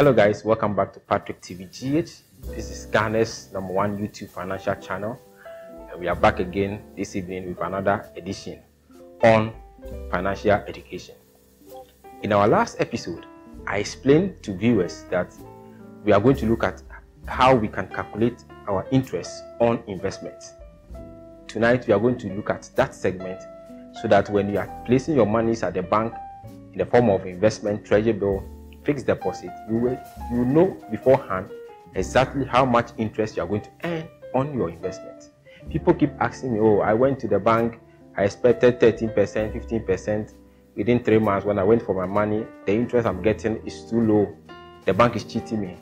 Hello guys, welcome back to Patrick TV GH. This is Ghana's number one YouTube financial channel. And we are back again this evening with another edition on financial education. In our last episode, I explained to viewers that we are going to look at how we can calculate our interest on investments. Tonight, we are going to look at that segment so that when you are placing your monies at the bank in the form of investment, treasury bill, fixed deposit, you will you know beforehand exactly how much interest you are going to earn on your investment. People keep asking me, oh, I went to the bank, I expected 13%, 15%. Within three months, when I went for my money, the interest I'm getting is too low. The bank is cheating me.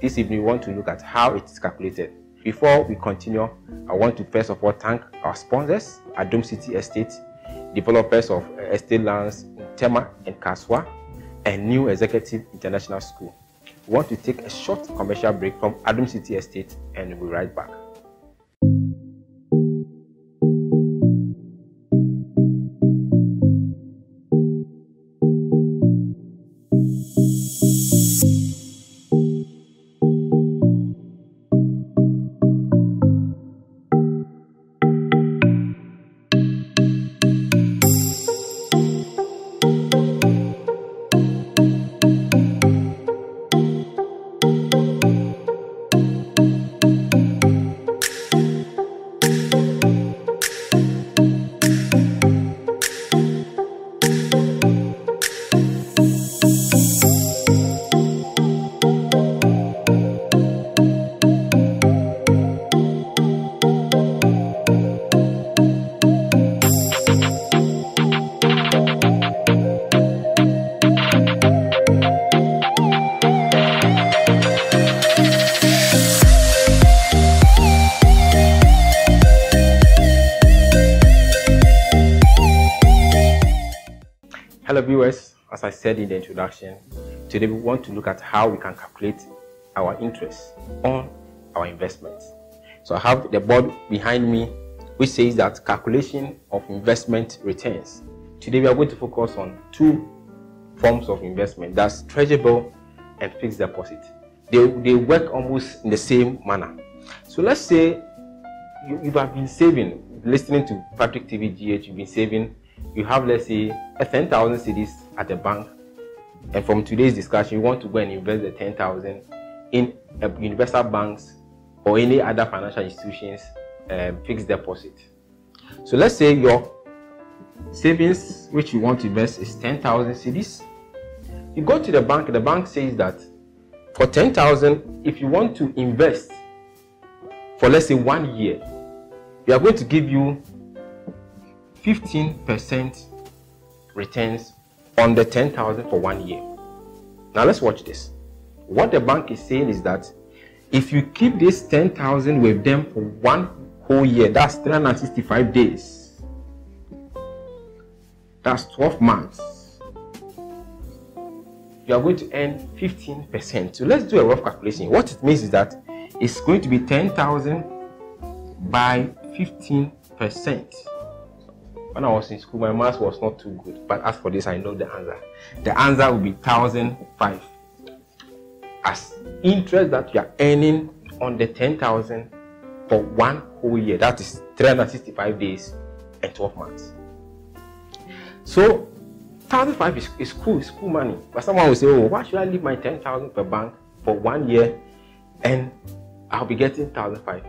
This evening, we want to look at how it is calculated. Before we continue, I want to first of all thank our sponsors, Adom City Estate, developers of uh, estate lands in Tema and Kasoa, and New Executive International School. We want to take a short commercial break from Adom City Estate and we'll be right back. Viewers, as I said in the introduction, today we want to look at how we can calculate our interest on our investments. So I have the board behind me which says that calculation of investment returns. Today we are going to focus on two forms of investment, that's treasury bill and fixed deposit. They, they work almost in the same manner. So let's say you, you have been saving, listening to Patrick TV GH, you've been saving you have let's say a 10,000 cedis at a bank and from today's discussion you want to go and invest the 10,000 in a universal banks or any other financial institutions um, fixed deposit. So let's say your savings which you want to invest is 10,000 cedis you go to the bank the bank says that for 10,000 if you want to invest for let's say one year we are going to give you 15% returns on the 10,000 for one year. Now let's watch this. What the bank is saying is that if you keep this 10,000 with them for one whole year, that's 365 days. That's 12 months. You are going to earn 15%. So let's do a rough calculation. What it means is that it's going to be 10,000 by 15% when I was in school, my math was not too good. But as for this, I know the answer. The answer will be thousand five. As interest that you are earning on the ten thousand for one whole year. That is 365 days and 12 months. So thousand five is, is cool, it's cool money. But someone will say, Oh, why should I leave my ten thousand per bank for one year and I'll be getting thousand five?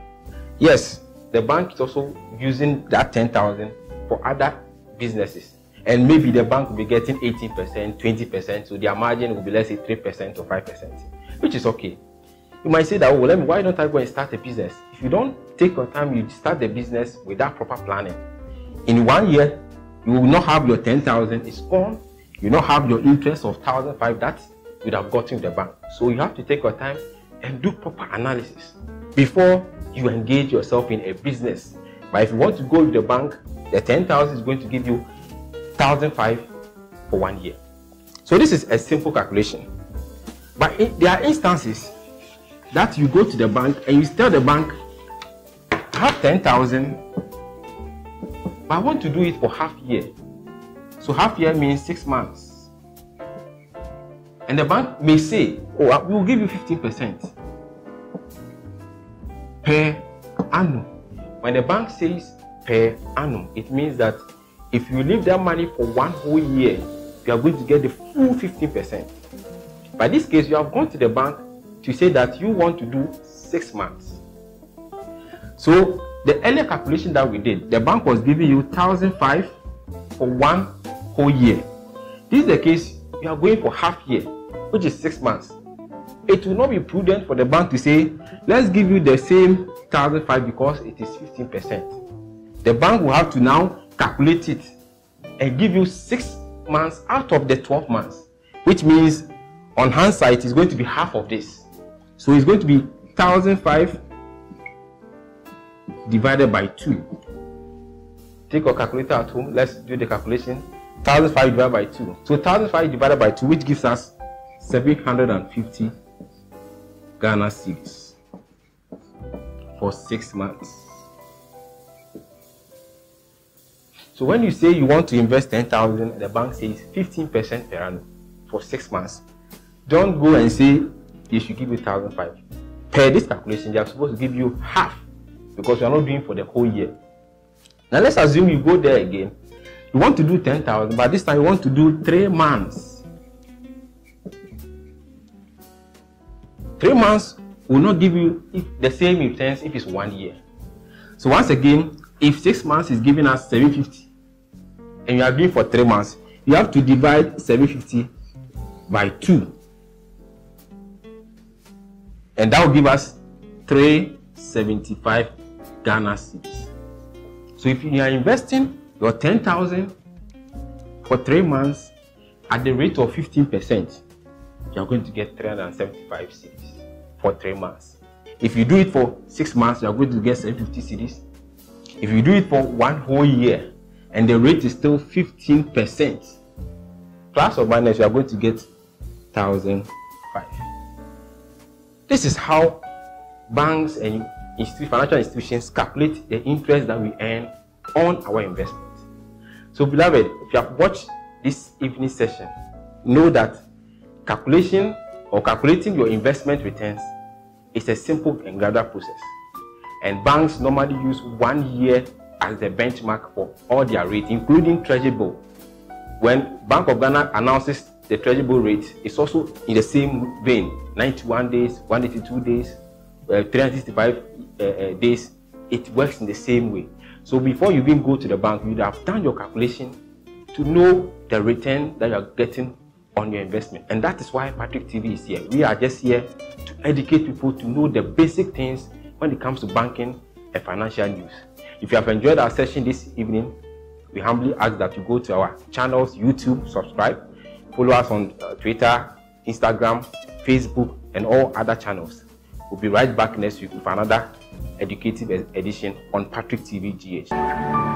Yes, the bank is also using that ten thousand for other businesses. And maybe the bank will be getting 18%, 20%, so their margin will be let's say 3% or 5%, which is okay. You might say that, oh, let me, why don't I go and start a business? If you don't take your time, you start the business without proper planning. In one year, you will not have your 10,000, it's gone. You not have your interest of 1,005 that you would have gotten the bank. So you have to take your time and do proper analysis before you engage yourself in a business. But if you want to go with the bank, the 10,000 is going to give you 1,005 for one year. So this is a simple calculation. But there are instances that you go to the bank and you tell the bank, I have 10,000, but I want to do it for half year. So half year means six months. And the bank may say, Oh, we will give you 15% per annum. When the bank says per annum, it means that if you leave that money for one whole year, you are going to get the full 15%. By this case, you have gone to the bank to say that you want to do six months. So the earlier calculation that we did, the bank was giving you 1005 for one whole year. This is the case, you are going for half year, which is six months. It will not be prudent for the bank to say, let's give you the same 1005 because it is 15%. The bank will have to now calculate it and give you six months out of the 12 months, which means on hindsight it's going to be half of this. So it's going to be 1005 divided by 2. Take your calculator at home. Let's do the calculation. 1005 divided by 2. So 1005 divided by 2, which gives us 750 Ghana cedis for six months. So when you say you want to invest 10,000, the bank says 15% per annum for six months. Don't go and say they should give you 1,005. Per this calculation, they are supposed to give you half because you are not doing for the whole year. Now let's assume you go there again. You want to do 10,000, but this time you want to do three months. Three months will not give you the same returns if it's one year. So once again, if six months is giving us 750 and you are doing for three months, you have to divide 750 by 2 and that will give us 375 Ghana cedis. So if you are investing your 10,000 for three months at the rate of 15%, you are going to get 375 cedis for three months. If you do it for six months, you are going to get 750 cedis. If you do it for one whole year and the rate is still 15%, plus or minus, you are going to get 1005. This is how banks and financial institutions calculate the interest that we earn on our investment. So, beloved, if you have watched this evening session, know that calculation or calculating your investment returns is a simple and gradual process. And banks normally use one year as the benchmark for all their rates, including Treasury bill. When Bank of Ghana announces the Treasury bill rate, it's also in the same vein 91 days, 182 days, uh, 365 uh, uh, days. It works in the same way. So before you even go to the bank, you'd have done your calculation to know the return that you're getting on your investment. And that is why Patrick TV is here. We are just here to educate people to know the basic things when it comes to banking and financial news. If you have enjoyed our session this evening, we humbly ask that you go to our channels, YouTube, subscribe, follow us on uh, Twitter, Instagram, Facebook, and all other channels. We'll be right back next week with another educative edition on Patrick TV GH.